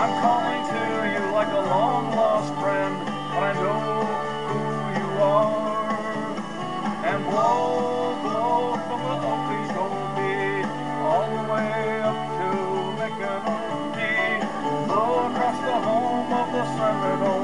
I'm calling to you like a long lost friend, but I know who you are. And blow, blow from the Okeechobee, all the way up to Micanopy, blow across the home of the Seminole.